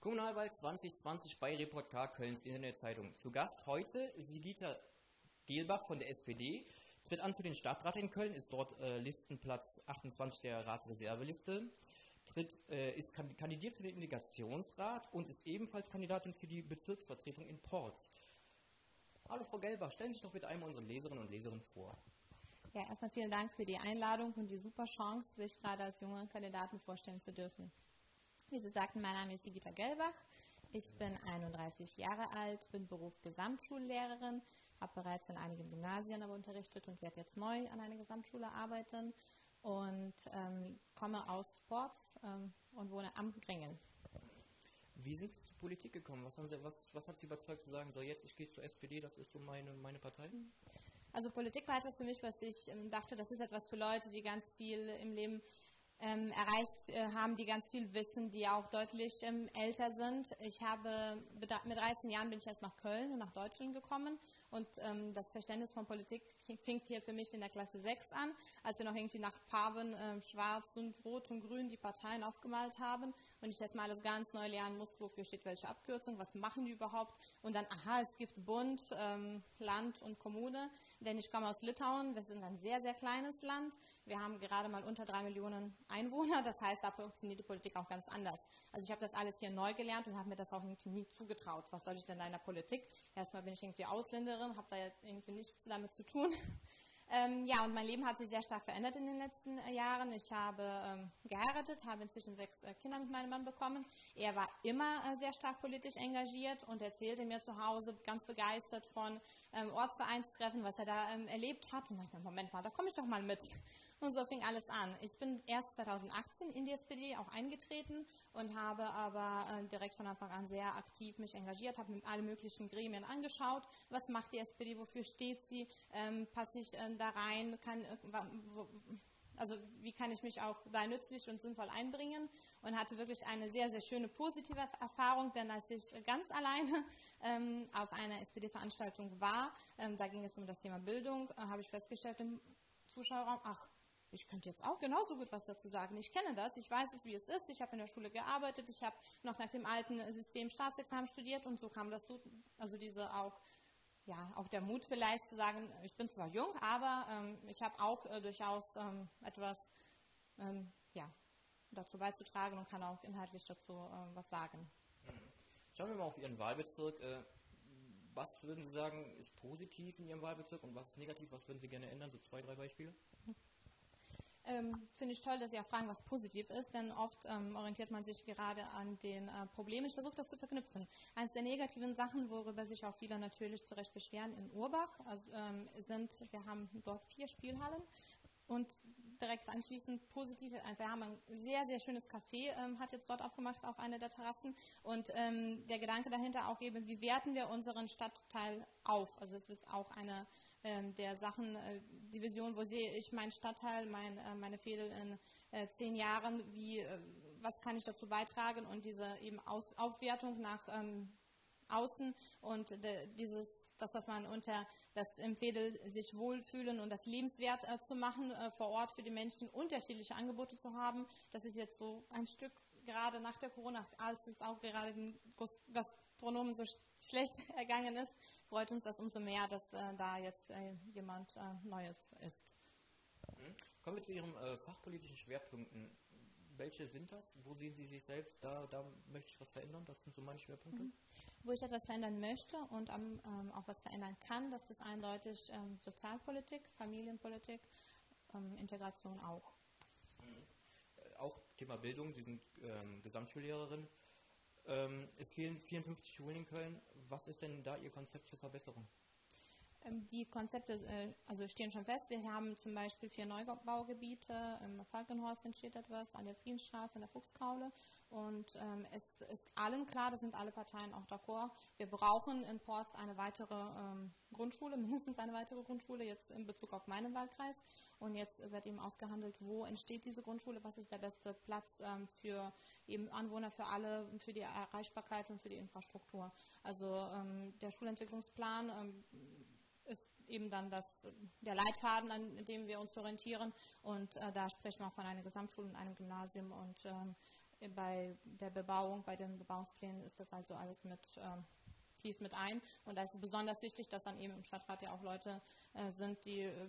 Kommunalwahl 2020 bei Report K Kölns Internetzeitung. Zu Gast heute Sigita Gehlbach von der SPD, tritt an für den Stadtrat in Köln, ist dort äh, Listenplatz 28 der Ratsreserveliste, tritt, äh, ist kandidiert für den Integrationsrat und ist ebenfalls Kandidatin für die Bezirksvertretung in Porz. Hallo Frau Gelbach, stellen Sie sich doch bitte einmal unseren Leserinnen und Lesern vor. Ja, erstmal vielen Dank für die Einladung und die super Chance, sich gerade als junge Kandidaten vorstellen zu dürfen. Wie Sie sagten, mein Name ist Sigita Gelbach. Ich bin 31 Jahre alt, bin Beruf Gesamtschullehrerin, habe bereits in einigen Gymnasien aber unterrichtet und werde jetzt neu an einer Gesamtschule arbeiten und ähm, komme aus Sports ähm, und wohne am Gringen. Wie sind Sie zur Politik gekommen? Was, Sie, was, was, hat Sie überzeugt zu sagen, so jetzt ich gehe zur SPD, das ist so meine, meine Partei? Also Politik war etwas für mich, was ich ähm, dachte, das ist etwas für Leute, die ganz viel im Leben ähm, erreicht äh, haben, die ganz viel wissen, die auch deutlich ähm, älter sind. Ich habe mit 13 Jahren bin ich erst nach Köln und nach Deutschland gekommen und ähm, das Verständnis von Politik fing hier für mich in der Klasse 6 an, als wir noch irgendwie nach Farben äh, schwarz und rot und grün die Parteien aufgemalt haben und ich erstmal alles ganz neu lernen musste, wofür steht welche Abkürzung, was machen die überhaupt und dann, aha, es gibt Bund, ähm, Land und Kommune, denn ich komme aus Litauen, wir sind ein sehr, sehr kleines Land, wir haben gerade mal unter drei Millionen Einwohner, das heißt, da funktioniert die Politik auch ganz anders. Also ich habe das alles hier neu gelernt und habe mir das auch irgendwie nie zugetraut. Was soll ich denn in der Politik? Erstmal bin ich irgendwie Ausländerin, habe da irgendwie nichts damit zu tun. Ähm, ja, und mein Leben hat sich sehr stark verändert in den letzten äh, Jahren. Ich habe ähm, geheiratet, habe inzwischen sechs äh, Kinder mit meinem Mann bekommen. Er war immer äh, sehr stark politisch engagiert und erzählte mir zu Hause ganz begeistert von ähm, Ortsvereinstreffen, was er da ähm, erlebt hat. Und ich dachte, Moment mal, da komme ich doch mal mit. Und so fing alles an. Ich bin erst 2018 in die SPD auch eingetreten und habe aber äh, direkt von Anfang an sehr aktiv mich engagiert, habe mir alle möglichen Gremien angeschaut. Was macht die SPD? Wofür steht sie? Ähm, passe ich äh, da rein? Kann, äh, wo, also wie kann ich mich auch da nützlich und sinnvoll einbringen? Und hatte wirklich eine sehr, sehr schöne positive Erfahrung, denn als ich ganz alleine ähm, auf einer SPD-Veranstaltung war, ähm, da ging es um das Thema Bildung, äh, habe ich festgestellt im Zuschauerraum, ach, ich könnte jetzt auch genauso gut was dazu sagen. Ich kenne das, ich weiß es, wie es ist. Ich habe in der Schule gearbeitet, ich habe noch nach dem alten System Staatsexamen studiert und so kam das, also diese auch, ja, auch der Mut vielleicht zu sagen, ich bin zwar jung, aber ähm, ich habe auch äh, durchaus ähm, etwas, ähm, ja, dazu beizutragen und kann auch inhaltlich dazu äh, was sagen. Schauen wir mal auf Ihren Wahlbezirk. Äh, was würden Sie sagen, ist positiv in Ihrem Wahlbezirk und was ist negativ? Was würden Sie gerne ändern? So zwei, drei Beispiele? Ähm, Finde ich toll, dass Sie auch fragen, was positiv ist, denn oft ähm, orientiert man sich gerade an den äh, Problemen. Ich versuche das zu verknüpfen. Eines der negativen Sachen, worüber sich auch viele natürlich zu Recht beschweren, in Urbach also, ähm, sind, wir haben dort vier Spielhallen und direkt anschließend positive, äh, wir haben ein sehr, sehr schönes Café, ähm, hat jetzt dort aufgemacht auf einer der Terrassen und ähm, der Gedanke dahinter auch eben, wie werten wir unseren Stadtteil auf? Also es ist auch eine der Sachen, äh, die Vision, wo sehe ich meinen Stadtteil, mein, äh, meine Fädel in äh, zehn Jahren, wie, was kann ich dazu beitragen und diese eben Aus, Aufwertung nach ähm, außen und de, dieses, das, was man unter das Empfehle, sich wohlfühlen und das lebenswert äh, zu machen, äh, vor Ort für die Menschen unterschiedliche Angebote zu haben. Das ist jetzt so ein Stück gerade nach der Corona, als es auch gerade den Gastronomen so schlecht ergangen ist, freut uns das umso mehr, dass äh, da jetzt äh, jemand äh, Neues ist. Mhm. Kommen wir zu Ihren äh, fachpolitischen Schwerpunkten. Welche sind das? Wo sehen Sie sich selbst? Da, da möchte ich was verändern. Das sind so meine Schwerpunkte. Mhm. Wo ich etwas verändern möchte und ähm, auch was verändern kann, das ist eindeutig ähm, Sozialpolitik, Familienpolitik, ähm, Integration auch. Mhm. Äh, auch Thema Bildung. Sie sind ähm, Gesamtschullehrerin. Ähm, es fehlen 54 Schulen in Köln. Was ist denn da Ihr Konzept zur Verbesserung? Ähm, die Konzepte äh, also stehen schon fest. Wir haben zum Beispiel vier Neubaugebiete. Im Falkenhorst entsteht etwas, an der Friedensstraße, an der Fuchskaule. Und ähm, es ist allen klar, da sind alle Parteien auch d'accord. Wir brauchen in Ports eine weitere ähm, Grundschule, mindestens eine weitere Grundschule, jetzt in Bezug auf meinen Wahlkreis. Und jetzt wird eben ausgehandelt, wo entsteht diese Grundschule, was ist der beste Platz ähm, für eben Anwohner, für alle, für die Erreichbarkeit und für die Infrastruktur. Also ähm, der Schulentwicklungsplan ähm, ist eben dann das, der Leitfaden, an dem wir uns orientieren. Und äh, da sprechen wir von einer Gesamtschule und einem Gymnasium und ähm, bei der Bebauung, bei den Bebauungsplänen ist das also alles mit ähm, fließt mit ein. Und da ist es besonders wichtig, dass dann eben im Stadtrat ja auch Leute äh, sind, die äh,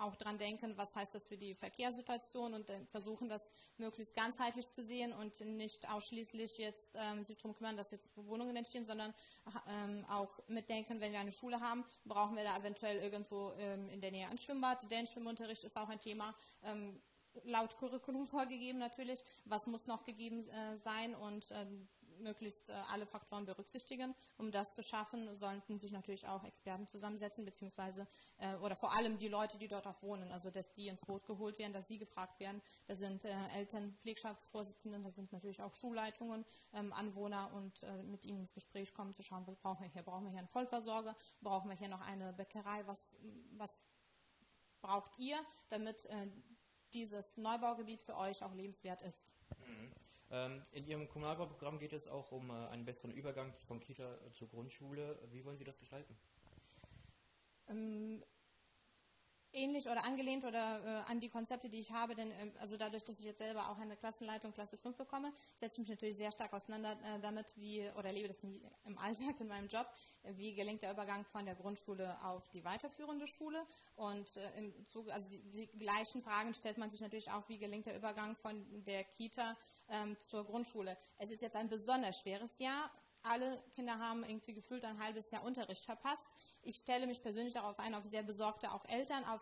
auch dran denken, was heißt das für die Verkehrssituation und versuchen das möglichst ganzheitlich zu sehen und nicht ausschließlich jetzt ähm, sich darum kümmern, dass jetzt Wohnungen entstehen, sondern ähm, auch mitdenken, wenn wir eine Schule haben, brauchen wir da eventuell irgendwo ähm, in der Nähe ein Schwimmbad, denn Schwimmunterricht ist auch ein Thema. Ähm, laut Curriculum vorgegeben natürlich, was muss noch gegeben äh, sein und ähm, möglichst äh, alle Faktoren berücksichtigen. Um das zu schaffen, sollten sich natürlich auch Experten zusammensetzen, beziehungsweise äh, oder vor allem die Leute, die dort auch wohnen, also dass die ins Boot geholt werden, dass sie gefragt werden. Da sind äh, Eltern, Pflegschaftsvorsitzenden, da sind natürlich auch Schulleitungen, ähm, Anwohner und mit ihnen ins Gespräch kommen, zu schauen, was brauchen wir hier? Brauchen wir hier einen Vollversorger? Brauchen wir hier noch eine Bäckerei? Was, was braucht ihr, damit dieses Neubaugebiet für euch auch lebenswert ist? Mhm. Ähm, in Ihrem Kommunalprogramm geht es auch um äh, einen besseren Übergang von Kita zur Grundschule. Wie wollen Sie das gestalten? Ähm, ähnlich oder angelehnt oder äh, an die Konzepte, die ich habe, denn äh, also dadurch, dass ich jetzt selber auch eine Klassenleitung Klasse 5 bekomme, setze ich mich natürlich sehr stark auseinander äh, damit, wie oder erlebe das im Alltag in meinem Job, wie gelingt der Übergang von der Grundschule auf die weiterführende Schule und äh, im Zuge, also die, die, gleichen Fragen stellt man sich natürlich auch, wie gelingt der Übergang von der Kita ähm, zur Grundschule. Es ist jetzt ein besonders schweres Jahr alle Kinder haben irgendwie gefühlt ein halbes Jahr Unterricht verpasst. Ich stelle mich persönlich darauf ein, auf sehr besorgte auch Eltern auf,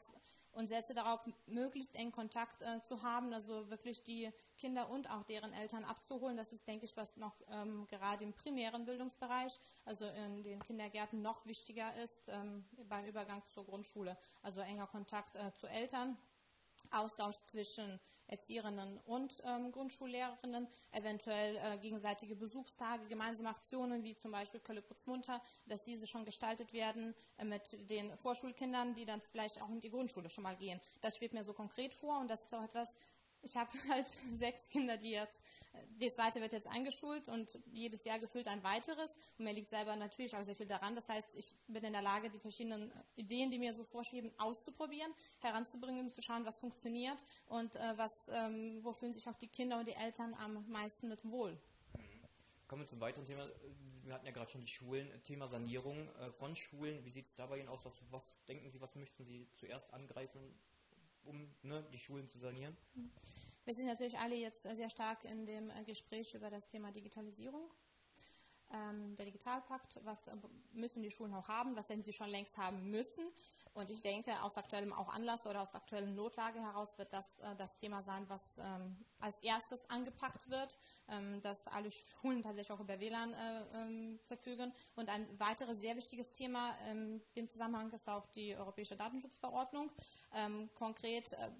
und setze darauf, möglichst engen Kontakt äh, zu haben, also wirklich die Kinder und auch deren Eltern abzuholen. Das ist, denke ich, was noch ähm, gerade im primären Bildungsbereich, also in den Kindergärten noch wichtiger ist ähm, beim Übergang zur Grundschule. Also enger Kontakt äh, zu Eltern, Austausch zwischen Erzieherinnen und ähm, Grundschullehrerinnen, eventuell äh, gegenseitige Besuchstage, gemeinsame Aktionen wie zum Beispiel Kölle Putzmunter, dass diese schon gestaltet werden äh, mit den Vorschulkindern, die dann vielleicht auch in die Grundschule schon mal gehen. Das schwebt mir so konkret vor und das ist auch etwas, ich habe halt sechs Kinder, die jetzt, das zweite wird jetzt eingeschult und jedes Jahr gefüllt ein weiteres. Und mir liegt selber natürlich auch sehr viel daran. Das heißt, ich bin in der Lage, die verschiedenen Ideen, die mir so vorschweben, auszuprobieren, heranzubringen, zu schauen, was funktioniert und äh, was, ähm, wo fühlen sich auch die Kinder und die Eltern am meisten mit wohl. Kommen wir zum weiteren Thema. Wir hatten ja gerade schon die Schulen, Thema Sanierung äh, von Schulen. Wie sieht es da bei Ihnen aus? Was, was denken Sie, was möchten Sie zuerst angreifen? um ne, die Schulen zu sanieren? Wir sind natürlich alle jetzt sehr stark in dem äh, Gespräch über das Thema Digitalisierung. Ähm, der Digitalpakt, was äh, müssen die Schulen auch haben, was hätten sie schon längst haben müssen. Und ich denke, aus aktuellem auch Anlass oder aus aktueller Notlage heraus wird das äh, das Thema sein, was ähm, als erstes angepackt wird, ähm, dass alle Schulen tatsächlich auch über WLAN äh, ähm, verfügen. Und ein weiteres sehr wichtiges Thema ähm, im Zusammenhang ist auch die Europäische Datenschutzverordnung. Ähm, konkret äh,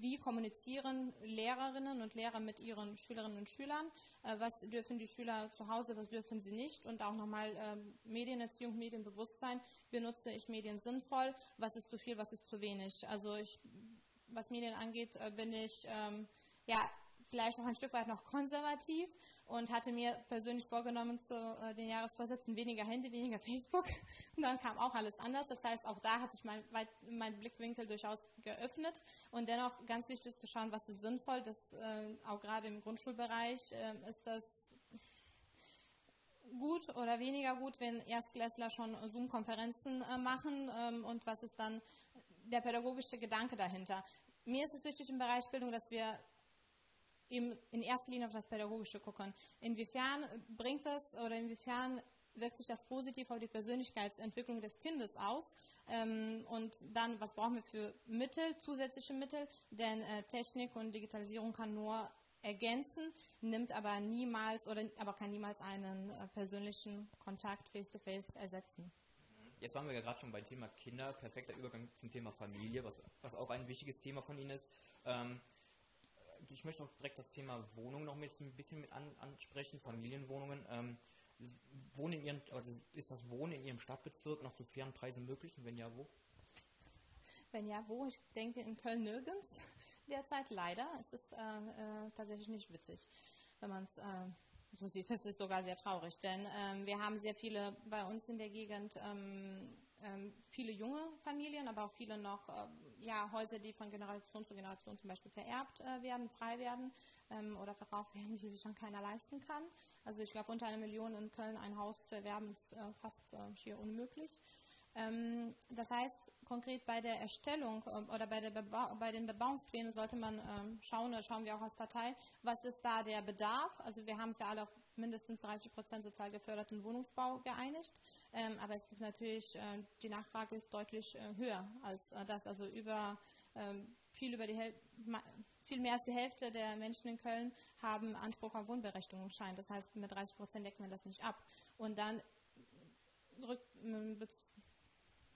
wie kommunizieren Lehrerinnen und Lehrer mit ihren Schülerinnen und Schülern, äh, was dürfen die Schüler zu Hause, was dürfen sie nicht? Und auch nochmal ähm, Medienerziehung, Medienbewusstsein, wie nutze ich Medien sinnvoll, was ist zu viel, was ist zu wenig. Also ich, was Medien angeht, äh, bin ich ähm, ja vielleicht noch ein Stück weit noch konservativ und hatte mir persönlich vorgenommen zu äh, den Jahresvorsätzen weniger Handy, weniger Facebook. Und dann kam auch alles anders. Das heißt, auch da hat sich mein, mein Blickwinkel durchaus geöffnet. Und dennoch ganz wichtig zu schauen, was ist sinnvoll. Das, äh, auch gerade im Grundschulbereich äh, ist das gut oder weniger gut, wenn Erstklässler schon Zoom-Konferenzen äh, machen ähm, und was ist dann der pädagogische Gedanke dahinter. Mir ist es wichtig im Bereich Bildung, dass wir eben in erster Linie auf das Pädagogische gucken. Inwiefern bringt das oder inwiefern wirkt sich das positiv auf die Persönlichkeitsentwicklung des Kindes aus? Ähm, und dann, was brauchen wir für Mittel, zusätzliche Mittel? Denn äh, Technik und Digitalisierung kann nur ergänzen, nimmt aber niemals oder aber kann niemals einen äh, persönlichen Kontakt face-to-face -face ersetzen. Jetzt waren wir ja gerade schon beim Thema Kinder, perfekter Übergang zum Thema Familie, was, was auch ein wichtiges Thema von Ihnen ist. Ähm, ich möchte auch direkt das Thema Wohnung noch ein bisschen mit an, ansprechen, Familienwohnungen. Ähm, wohnen in ihren, also ist das Wohnen in Ihrem Stadtbezirk noch zu fairen Preisen möglich? Und wenn ja, wo? Wenn ja, wo? Ich denke in Köln nirgends derzeit leider. Es ist äh, äh, tatsächlich nicht witzig, wenn man es äh, so sieht. Das ist sogar sehr traurig, denn ähm, wir haben sehr viele bei uns in der Gegend ähm, ähm, viele junge Familien, aber auch viele noch äh, ja, Häuser, die von Generation zu Generation zum Beispiel vererbt äh, werden, frei werden. ähm, oder verkauft werden, die sich dann keiner leisten kann. Also ich glaube, unter einer Million in Köln ein Haus zu erwerben, ist äh, fast äh, schier unmöglich. Ähm, das heißt, konkret bei der Erstellung äh, oder bei, der bei den Bebauungsplänen sollte man ähm, schauen, da schauen wir auch als Partei, was ist da der Bedarf. Also wir haben es ja alle auf mindestens 30 Prozent sozial geförderten Wohnungsbau geeinigt. Ähm, aber es gibt natürlich, äh, die Nachfrage ist deutlich äh, höher als äh, das, also über ähm, viel über die viel mehr als die Hälfte der Menschen in Köln haben Anspruch auf Wohnberechtigungsschein. Das heißt, mit 30 Prozent decken wir das nicht ab. Und dann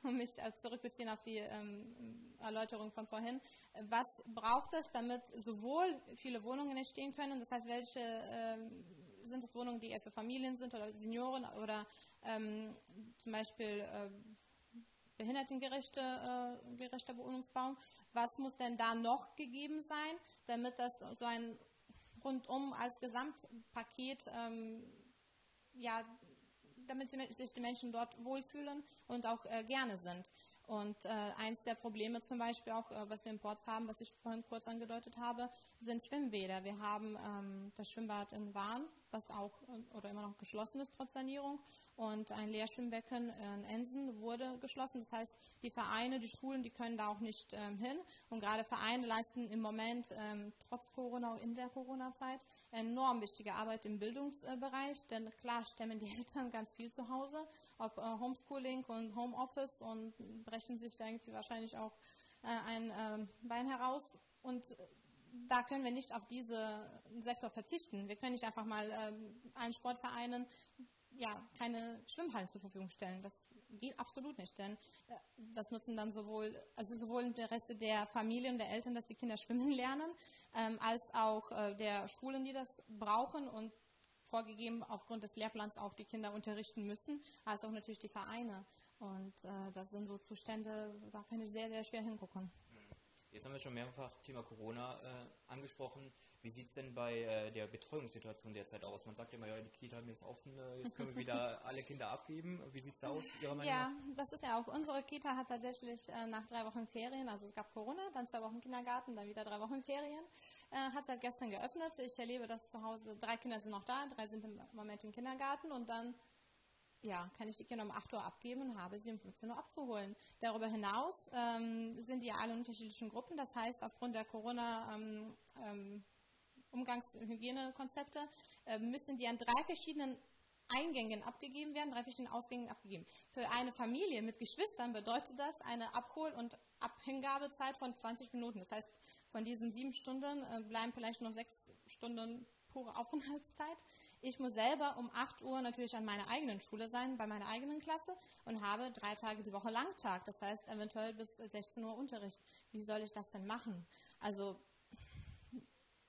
um mich zurückbeziehen auf die ähm, Erläuterung von vorhin, was braucht es, damit sowohl viele Wohnungen entstehen können, das heißt, welche ähm, sind es Wohnungen, die eher für Familien sind oder Senioren oder ähm, zum Beispiel äh, behindertengerechter äh, Wohnungsbau. Was muss denn da noch gegeben sein, damit das so ein rundum als Gesamtpaket ähm, ja, damit sich die Menschen dort wohlfühlen und auch äh, gerne sind. Und äh, eins der Probleme zum Beispiel auch, äh, was wir in Ports haben, was ich vorhin kurz angedeutet habe, sind Schwimmbäder. Wir haben ähm, das Schwimmbad in Wahn, was auch äh, oder immer noch geschlossen ist trotz Sanierung und ein Lehrschwimmbecken in Ensen wurde geschlossen. Das heißt, die Vereine, die Schulen, die können da auch nicht ähm, hin. Und gerade Vereine leisten im Moment ähm, trotz Corona in der Corona-Zeit enorm wichtige Arbeit im Bildungsbereich. Denn klar stemmen die Eltern ganz viel zu Hause, ob äh, Homeschooling und Homeoffice und brechen sich irgendwie wahrscheinlich auch äh, ein äh, Bein heraus. Und da können wir nicht auf diesen Sektor verzichten. Wir können nicht einfach mal ähm, allen Sportvereinen ja, keine Schwimmhallen zur Verfügung stellen. Das geht absolut nicht, denn äh, das nutzen dann sowohl, also sowohl Interesse der Familien, der Eltern, dass die Kinder schwimmen lernen, ähm, als auch äh, der Schulen, die das brauchen und vorgegeben aufgrund des Lehrplans auch die Kinder unterrichten müssen, als auch natürlich die Vereine. Und äh, das sind so Zustände, da kann ich sehr, sehr schwer hingucken. Jetzt haben wir schon mehrfach Thema Corona äh, angesprochen. Wie sieht es denn bei äh, der Betreuungssituation derzeit aus? Man sagt immer, ja, die Kita ist offen, äh, jetzt können wir wieder alle Kinder abgeben. Wie sieht es da aus, Ihrer Meinung Ja, das ist ja auch, unsere Kita hat tatsächlich äh, nach drei Wochen Ferien, also es gab Corona, dann zwei Wochen Kindergarten, dann wieder drei Wochen Ferien, äh, hat seit gestern geöffnet. Ich erlebe das zu Hause, drei Kinder sind noch da, drei sind im Moment im Kindergarten und dann ja, kann ich die Kinder um 8 Uhr abgeben und habe sie um 15 Uhr abzuholen. Darüber hinaus ähm, sind die alle in unterschiedlichen Gruppen. Das heißt, aufgrund der Corona- ähm, ähm, Umgangshygienekonzepte, äh, müssen die an drei verschiedenen Eingängen abgegeben werden, drei verschiedenen Ausgängen abgegeben. Für eine Familie mit Geschwistern bedeutet das eine Abhol- und Abhingabezeit von 20 Minuten. Das heißt, von diesen sieben Stunden äh, bleiben vielleicht noch sechs Stunden pure Aufenthaltszeit. Ich muss selber um 8 Uhr natürlich an meiner eigenen Schule sein, bei meiner eigenen Klasse und habe drei Tage die Woche Langtag. Das heißt, eventuell bis 16 Uhr Unterricht. Wie soll ich das denn machen? Also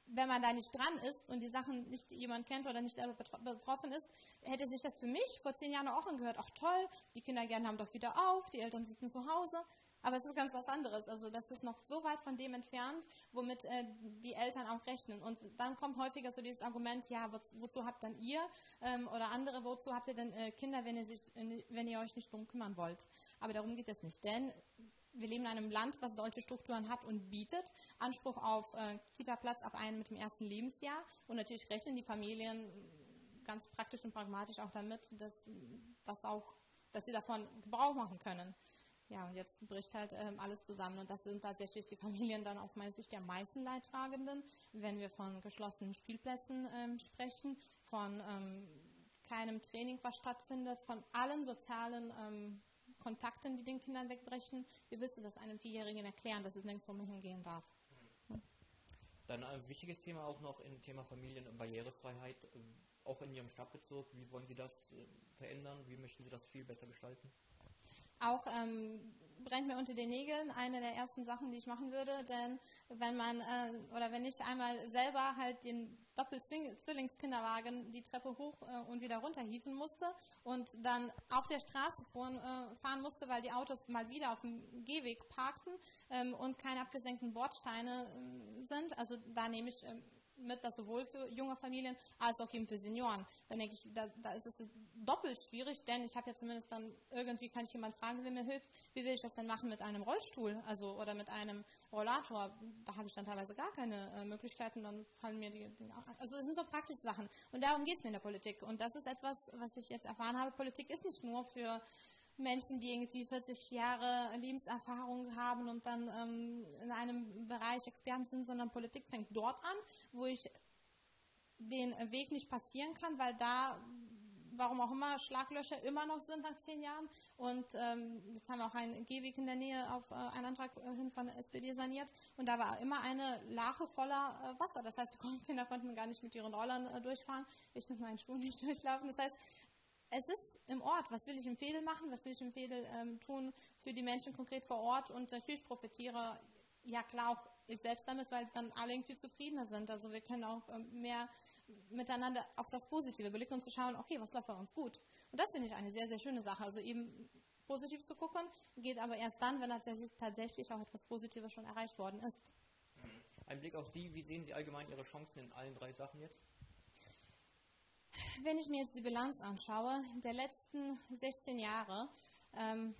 wenn man da nicht dran ist und die Sachen nicht jemand kennt oder nicht selber betroffen ist, hätte sich das für mich vor zehn Jahren auch angehört. Ach toll, die Kindergärten haben doch wieder auf, die Eltern sitzen zu Hause. Aber es ist ganz was anderes. Also das ist noch so weit von dem entfernt, womit äh, die Eltern auch rechnen. Und dann kommt häufiger so dieses Argument, ja, wo, wozu habt dann ihr ähm, oder andere, wozu habt ihr denn äh, Kinder, wenn ihr, sich, wenn ihr euch nicht drum kümmern wollt? Aber darum geht es nicht. Denn wir leben in einem Land, was solche Strukturen hat und bietet. Anspruch auf äh, Kita-Platz ab einem mit dem ersten Lebensjahr. Und natürlich rechnen die Familien ganz praktisch und pragmatisch auch damit, dass, dass, auch, dass sie davon Gebrauch machen können. Ja, und jetzt bricht halt ähm, alles zusammen. Und das sind tatsächlich die Familien dann aus meiner Sicht der meisten Leidtragenden, wenn wir von geschlossenen Spielplätzen ähm, sprechen, von ähm, keinem Training, was stattfindet, von allen sozialen ähm, Kontakten, die den Kindern wegbrechen. Wie willst du das einem Vierjährigen erklären, dass es nirgendwo mehr hingehen darf? Dann ein wichtiges Thema auch noch im Thema Familien- und Barrierefreiheit, äh, auch in Ihrem Stadtbezirk. Wie wollen Sie das äh, verändern? Wie möchten Sie das viel besser gestalten? Auch ähm, brennt mir unter den Nägeln eine der ersten Sachen, die ich machen würde, denn wenn man äh, oder wenn ich einmal selber halt den Doppel-Zwillingskinderwagen die Treppe hoch äh, und wieder runter hieven musste und dann auf der Straße fahren, äh, fahren musste, weil die Autos mal wieder auf dem Gehweg parkten ähm, und keine abgesenkten Bordsteine äh, sind. Also da nehme ich ähm, mit, dass sowohl für junge Familien als auch eben für Senioren. Dann denke ich, da, da ist es doppelt schwierig, denn ich habe ja zumindest dann irgendwie kann ich jemand fragen, wer mir hilft, wie will ich das denn machen mit einem Rollstuhl, also oder mit einem Rollator? Da habe ich dann teilweise gar keine äh, Möglichkeiten, dann fallen mir die Dinge auch. Also es sind so praktische Sachen und darum geht es mir in der Politik und das ist etwas, was ich jetzt erfahren habe. Politik ist nicht nur für Menschen, die irgendwie 40 Jahre Lebenserfahrung haben und dann ähm, in einem Bereich Experten sind, sondern Politik fängt dort an, wo ich den Weg nicht passieren kann, weil da, warum auch immer, Schlaglöcher immer noch sind nach zehn Jahren. Und ähm, jetzt haben wir auch einen Gehweg in der Nähe auf äh, einen Antrag äh, hin von der SPD saniert. Und da war immer eine Lache voller äh, Wasser. Das heißt, die Kinder konnten gar nicht mit ihren Rollern äh, durchfahren. Ich mit meinen Schuhen nicht durchlaufen. Das heißt, es ist im Ort. Was will ich im Fädel machen? Was will ich im Fädel ähm, tun für die Menschen konkret vor Ort? Und natürlich profitiere ja klar auch ich selbst damit, weil dann alle irgendwie zufriedener sind. Also wir können auch ähm, mehr miteinander auf das Positive blicken und zu schauen, okay, was läuft bei uns gut? Und das finde ich eine sehr, sehr schöne Sache. Also eben positiv zu gucken, geht aber erst dann, wenn tatsächlich auch etwas Positives schon erreicht worden ist. Mhm. Ein Blick auf Sie, wie sehen Sie allgemein Ihre Chancen in allen drei Sachen jetzt? wenn ich mir jetzt die Bilanz anschaue, der letzten 16 Jahre ähm,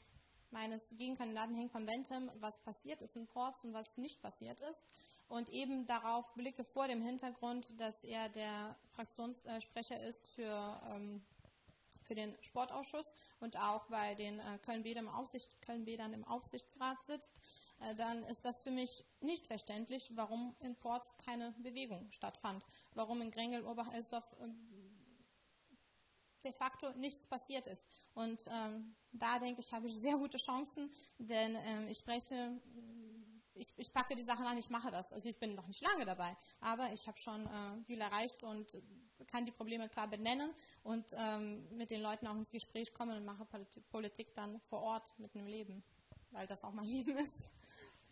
meines Gegenkandidaten Henk van Bentham, was passiert ist in Ports und was nicht passiert ist, und eben darauf blicke vor dem Hintergrund, dass er der Fraktionssprecher ist für, ähm, für den Sportausschuss und auch bei den äh, Köln-Bädern im, Aufsicht, Köln im Aufsichtsrat sitzt, äh, dann ist das für mich nicht verständlich, warum in Ports keine Bewegung stattfand, warum in Grengel, Oberhalsdorf äh, de facto nichts passiert ist. Und ähm, da denke ich, habe ich sehr gute Chancen, denn ähm, ich spreche, ich, ich, packe die Sachen an, ich mache das. Also ich bin noch nicht lange dabei, aber ich habe schon äh, viel erreicht und kann die Probleme klar benennen und ähm, mit den Leuten auch ins Gespräch kommen und mache Politik dann vor Ort mit dem Leben, weil das auch mein Leben ist.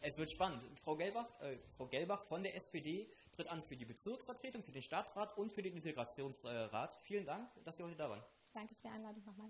Es wird spannend. Frau Gelbach, äh, Frau Gelbach von der SPD tritt an für die Bezirksvertretung, für den Stadtrat und für den Integrationsrat. Vielen Dank, dass Sie heute da waren. Danke für die Einladung nochmal.